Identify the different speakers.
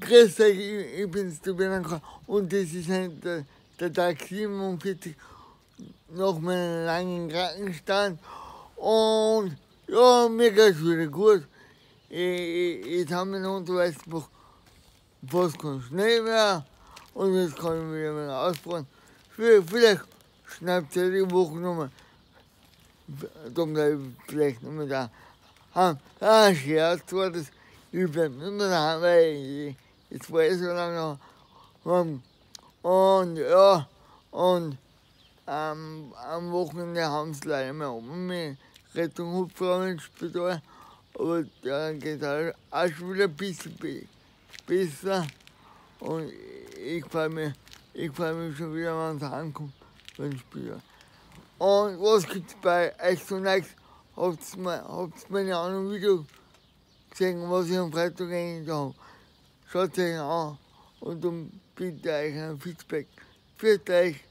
Speaker 1: grüß euch, ich, bin's, du Bianca. Und das ist halt der, der Tag 47 nach meinem langen Krankenstand. Und ja, mir geht's wieder gut. Jetzt haben wir noch unterwegs fast kein Schnee mehr. Und jetzt kann ich wieder mal ausbauen. Vielleicht schnappt ihr die Woche nochmal. Dann bleibe ich vielleicht nochmal da. Ah, Scherz war das. Mehr daheim, weil ich, ich so lange um, Und ja, und ähm, am Wochenende haben sie leider mal um mich Rettung Hubfrau ins Spital. Aber da geht es auch schon wieder ein bisschen besser. Und ich freue mich, ich freu mich schon wieder, wenn es ankommt, wenn ich. Und was gibt es bei euch so nichts? Habt ihr meine anderen Videos gesehen, was ich am Freitag eigentlich habe? Schaut euch an und dann bitte euch ein Feedback. Euch.